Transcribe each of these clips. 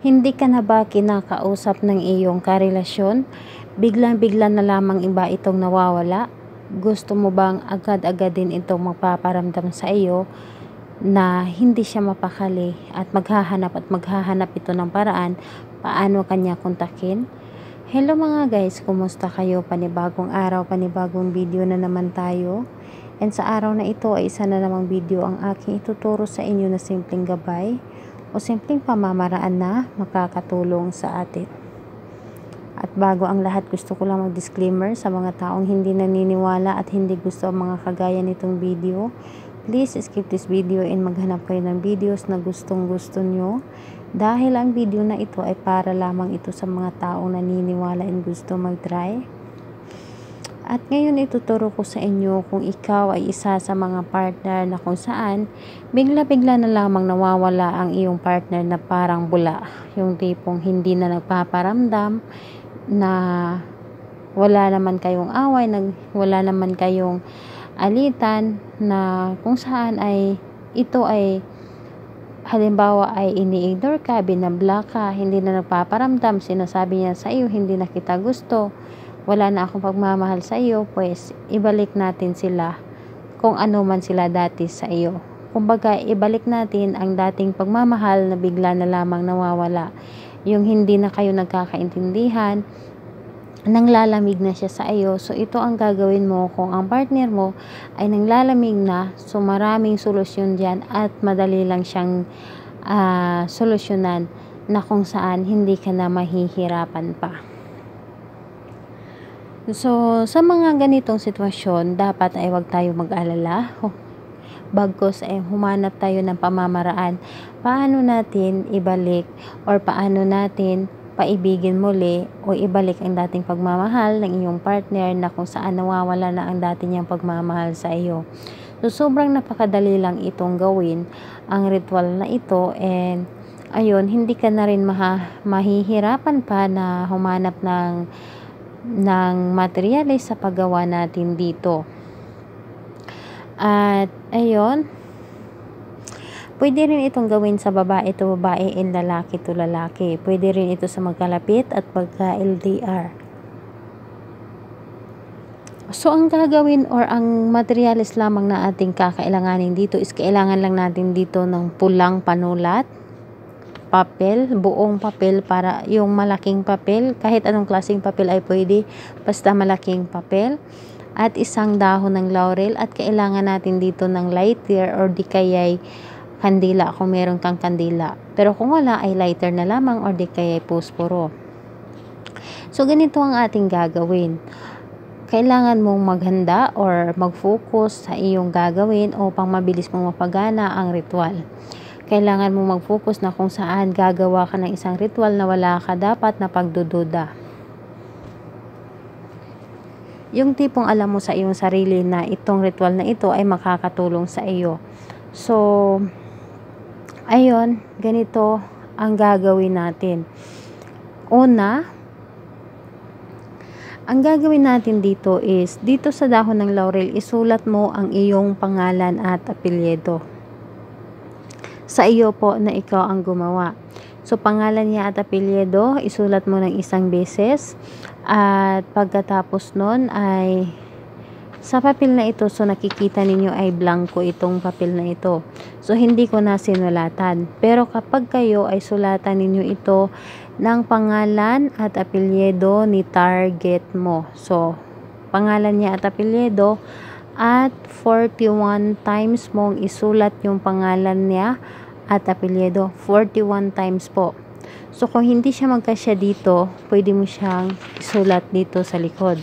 Hindi ka na ba kinakausap ng iyong karelasyon? Biglang-bigla na lamang iba itong nawawala? Gusto mo bang agad-agad din itong magpaparamdam sa iyo na hindi siya mapakali at maghahanap at maghahanap ito ng paraan paano kanya kontakin? Hello mga guys, kumusta kayo? Panibagong araw, panibagong video na naman tayo. And sa araw na ito ay isa na namang video ang aking ituturo sa inyo na simpleng gabay o simpleng pamamaraan na makakatulong sa atin. At bago ang lahat, gusto ko lang mag-disclaimer sa mga taong hindi naniniwala at hindi gusto ang mga kagaya nitong video. Please skip this video and maghanap kayo ng videos na gustong gusto nyo. Dahil ang video na ito ay para lamang ito sa mga taong naniniwala and gusto mag-try. At ngayon ituturo ko sa inyo kung ikaw ay isa sa mga partner na kung saan bigla-bigla na lamang nawawala ang iyong partner na parang bula. Yung tipong hindi na nagpaparamdam na wala naman kayong away, nag, wala naman kayong alitan na kung saan ay ito ay halimbawa ay ini-ignore ka, binabla ka, hindi na nagpaparamdam, sinasabi niya sa iyo, hindi na kita gusto, wala na akong pagmamahal sa iyo, pues ibalik natin sila kung ano man sila dati sa iyo. Kumbaga, ibalik natin ang dating pagmamahal na bigla na lamang nawawala. Yung hindi na kayo nagkakaintindihan, nanglalamig na siya sa iyo. So, ito ang gagawin mo kung ang partner mo ay nanglalamig na. So, maraming solusyon dyan at madali lang siyang uh, solusyonan na kung saan hindi ka na mahihirapan pa. So, sa mga ganitong sitwasyon, dapat ay wag tayo mag-alala. Bagkos ay humanap tayo ng pamamaraan. Paano natin ibalik or paano natin paibigin muli o ibalik ang dating pagmamahal ng iyong partner na kung saan nawawala na ang dati niyang pagmamahal sa iyo. So, sobrang napakadali lang itong gawin, ang ritual na ito, and ayun, hindi ka na rin maha, mahihirapan pa na humanap ng ng materyales sa paggawa natin dito. At ayun, pwede rin itong gawin sa babae to babae and lalaki to lalaki. Pwede rin ito sa magkalapit at pagka-LDR. So, ang gagawin or ang materialis lamang na ating kakailanganin dito is kailangan lang natin dito ng pulang panulat papel, buong papel para yung malaking papel, kahit anong klaseng papel ay pwede, basta malaking papel at isang dahon ng laurel at kailangan natin dito ng lighter or di kaya'y kandila kung meron kang kandila. Pero kung wala ay lighter na lamang or di kaya'y posporo. So ganito ang ating gagawin. Kailangan mong maghanda or mag-focus sa iyong gagawin upang mabilis mong mapagana ang ritual kailangan mo mag-focus na kung saan gagawa ka ng isang ritual na wala ka dapat na pagdududa. Yung tipong alam mo sa iyong sarili na itong ritual na ito ay makakatulong sa iyo. So, ayun, ganito ang gagawin natin. Una, ang gagawin natin dito is, dito sa dahon ng laurel, isulat mo ang iyong pangalan at apelyido sa iyo po na ikaw ang gumawa. So, pangalan niya at apelyido, isulat mo ng isang beses. At pagkatapos nun ay sa papel na ito, so nakikita ninyo ay blanco itong papel na ito. So, hindi ko na sinulatan. Pero kapag kayo ay sulatan ninyo ito ng pangalan at apelyido ni target mo. So, pangalan niya at apelyido at 41 times mong isulat yung pangalan niya at apelyido 41 times po. So, kung hindi siya magkasya dito, pwede mo siyang isulat dito sa likod.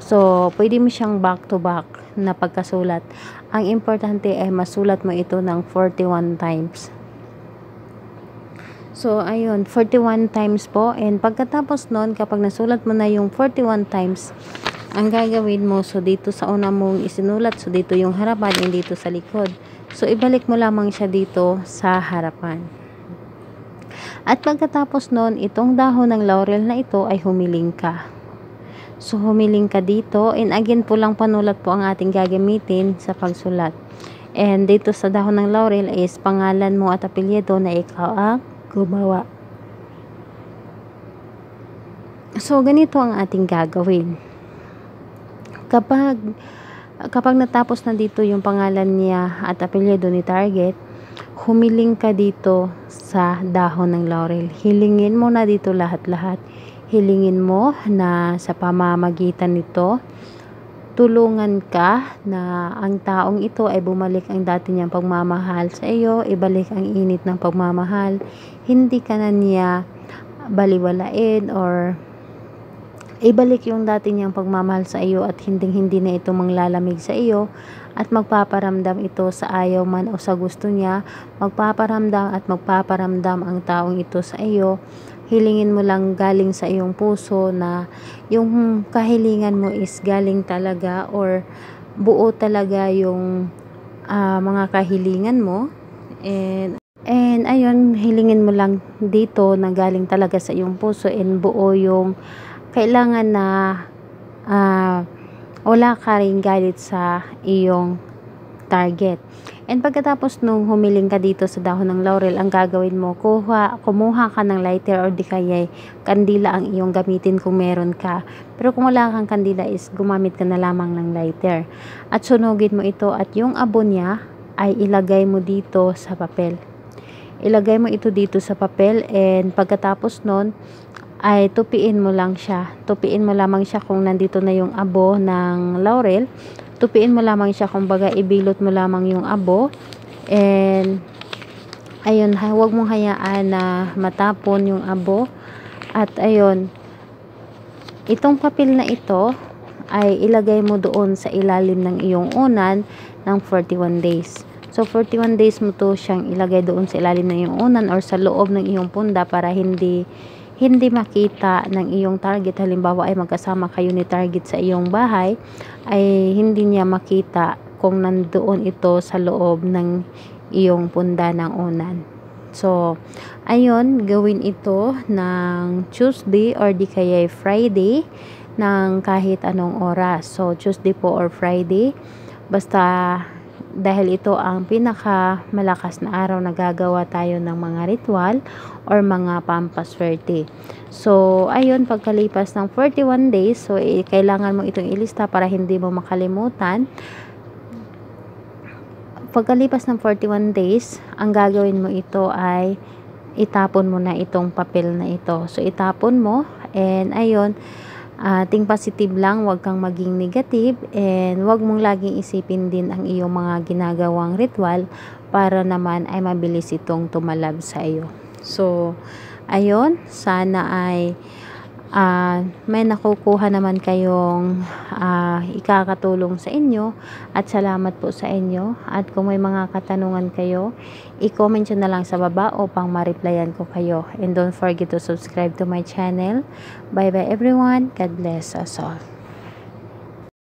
So, pwede mo siyang back to back na pagkasulat. Ang importante ay masulat mo ito ng 41 times. So, ayun, 41 times po. And pagkatapos nun, kapag nasulat mo na yung 41 times, ang gagawin mo, so dito sa una mong isinulat, so dito yung harapan and dito sa likod. So, ibalik mo lamang siya dito sa harapan. At pagkatapos nun, itong dahon ng laurel na ito ay humiling ka. So, humiling ka dito. And again po lang panulat po ang ating gagamitin sa pagsulat. And dito sa dahon ng laurel is pangalan mo at apelyido na ikaw ang gumawa. So, ganito ang ating gagawin. Kapag kapag natapos na dito yung pangalan niya at apelyido ni target, humiling ka dito sa dahon ng laurel. Hilingin mo na dito lahat-lahat. Hilingin mo na sa pamamagitan nito, tulungan ka na ang taong ito ay bumalik ang dati niyang pagmamahal sa iyo, ibalik ang init ng pagmamahal. Hindi ka na niya baliwalain or ibalik yung dati niyang pagmamahal sa iyo at hindi hindi na ito manglalamig sa iyo at magpaparamdam ito sa ayaw man o sa gusto niya. Magpaparamdam at magpaparamdam ang taong ito sa iyo. Hilingin mo lang galing sa iyong puso na yung kahilingan mo is galing talaga or buo talaga yung uh, mga kahilingan mo. And and ayun hilingin mo lang dito na galing talaga sa iyong puso and buo yung kailangan na uh, wala ka rin galit sa iyong target. And pagkatapos nung humiling ka dito sa dahon ng laurel, ang gagawin mo, kuha, kumuha ka ng lighter or di kaya kandila ang iyong gamitin kung meron ka. Pero kung wala kang kandila is gumamit ka na lamang ng lighter. At sunugin mo ito at yung abo niya ay ilagay mo dito sa papel. Ilagay mo ito dito sa papel and pagkatapos nun, ay tupiin mo lang siya. Tupiin mo lamang siya kung nandito na yung abo ng laurel. Tupiin mo lamang siya kung baga ibilot mo lamang yung abo. And ayun, huwag mong hayaan na matapon yung abo. At ayun, itong papel na ito ay ilagay mo doon sa ilalim ng iyong unan ng 41 days. So, 41 days mo to siyang ilagay doon sa ilalim ng iyong unan or sa loob ng iyong punda para hindi hindi makita ng iyong target. Halimbawa ay magkasama kayo ni target sa iyong bahay ay hindi niya makita kung nandoon ito sa loob ng iyong punda ng unan. So ayun gawin ito ng Tuesday or di kaya Friday ng kahit anong oras. So Tuesday po or Friday. Basta dahil ito ang pinaka malakas na araw na gagawa tayo ng mga ritual or mga pampaswerte. So, ayun, pagkalipas ng 41 days, so eh, kailangan mo itong ilista para hindi mo makalimutan. Pagkalipas ng 41 days, ang gagawin mo ito ay itapon mo na itong papel na ito. So, itapon mo and ayun, uh, think positive lang, wag kang maging negative and wag mong laging isipin din ang iyong mga ginagawang ritual para naman ay mabilis itong tumalab sa iyo. So, ayun, sana ay uh, may nakukuha naman kayong uh, ikakatulong sa inyo at salamat po sa inyo. At kung may mga katanungan kayo i-comment nyo na lang sa baba upang ma-replyan ko kayo. And don't forget to subscribe to my channel. Bye bye everyone. God bless us all